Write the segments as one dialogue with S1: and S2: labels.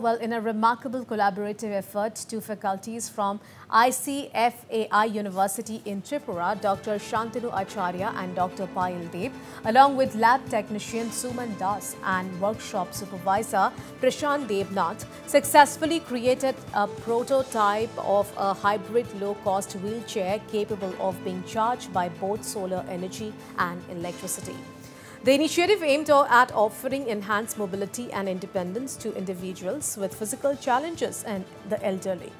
S1: Well, in a remarkable collaborative effort, two faculties from ICFAI University in Tripura, Dr. Shantanu Acharya and Dr. Payal Deb, along with lab technician Suman Das and workshop supervisor Prashant Devnath, successfully created a prototype of a hybrid low-cost wheelchair capable of being charged by both solar energy and electricity. The initiative aimed at offering enhanced mobility and independence to individuals with physical challenges and the elderly.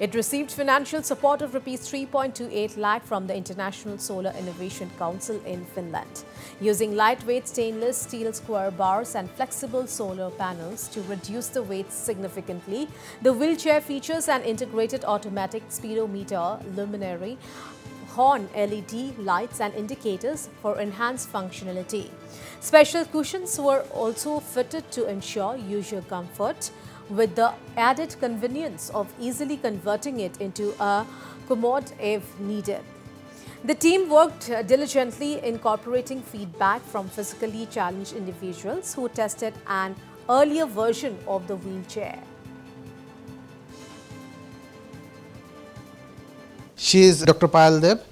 S1: It received financial support of Rs 3.28 lakh from the International Solar Innovation Council in Finland. Using lightweight stainless steel square bars and flexible solar panels to reduce the weight significantly, the wheelchair features an integrated automatic speedometer luminary horn LED lights and indicators for enhanced functionality. Special cushions were also fitted to ensure user comfort with the added convenience of easily converting it into a commode if needed. The team worked diligently incorporating feedback from physically challenged individuals who tested an earlier version of the wheelchair.
S2: She is Dr. Payal Deb.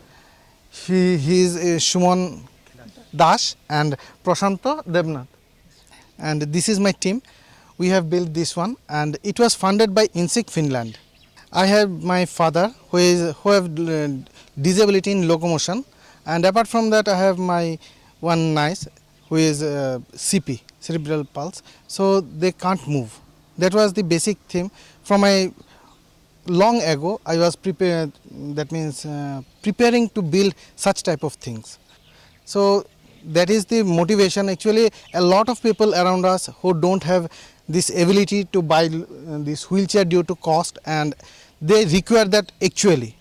S2: She, he is uh, Shuman Das and Prashanto Devnath. And this is my team. We have built this one and it was funded by INSIC Finland. I have my father who is who have uh, disability in locomotion and apart from that I have my one niece who is uh, CP cerebral pulse so they can't move. That was the basic theme from my long ago I was prepared that means uh, preparing to build such type of things. So that is the motivation actually a lot of people around us who don't have this ability to buy uh, this wheelchair due to cost and they require that actually.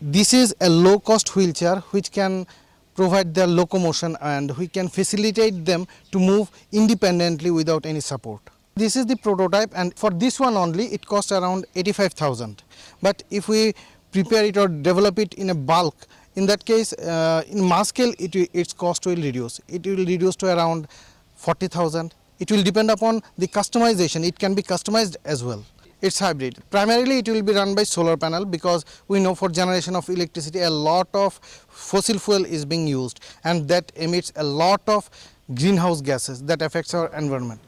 S2: This is a low cost wheelchair which can provide their locomotion and we can facilitate them to move independently without any support. This is the prototype and for this one only it costs around 85,000. But if we prepare it or develop it in a bulk, in that case uh, in mass scale it, its cost will reduce. It will reduce to around 40,000. It will depend upon the customization. It can be customized as well. It's hybrid. Primarily it will be run by solar panel because we know for generation of electricity a lot of fossil fuel is being used and that emits a lot of greenhouse gases that affects our environment.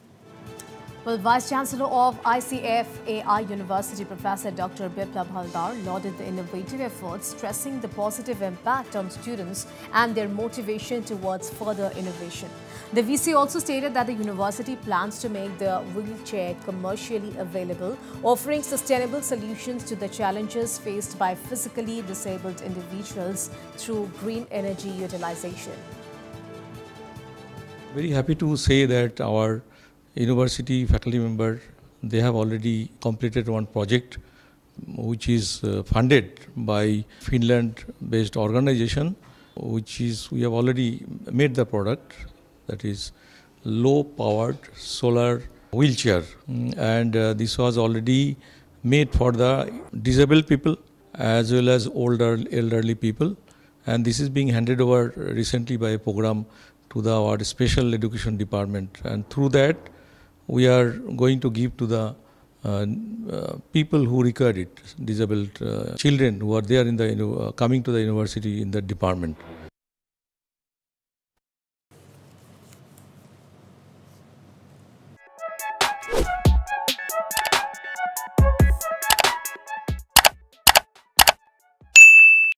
S1: Well, Vice Chancellor of ICFAI University, Professor Dr. Biplab Haldar, lauded the innovative efforts, stressing the positive impact on students and their motivation towards further innovation. The VC also stated that the university plans to make the wheelchair commercially available, offering sustainable solutions to the challenges faced by physically disabled individuals through green energy utilization.
S3: Very happy to say that our university faculty member, they have already completed one project which is uh, funded by Finland based organization which is we have already made the product that is low powered solar wheelchair. Mm, and uh, this was already made for the disabled people as well as older elderly people. And this is being handed over recently by a program to the our special education department. And through that we are going to give to the uh, uh, people who require it, disabled uh, children who are there in the uh, coming to the university in the department.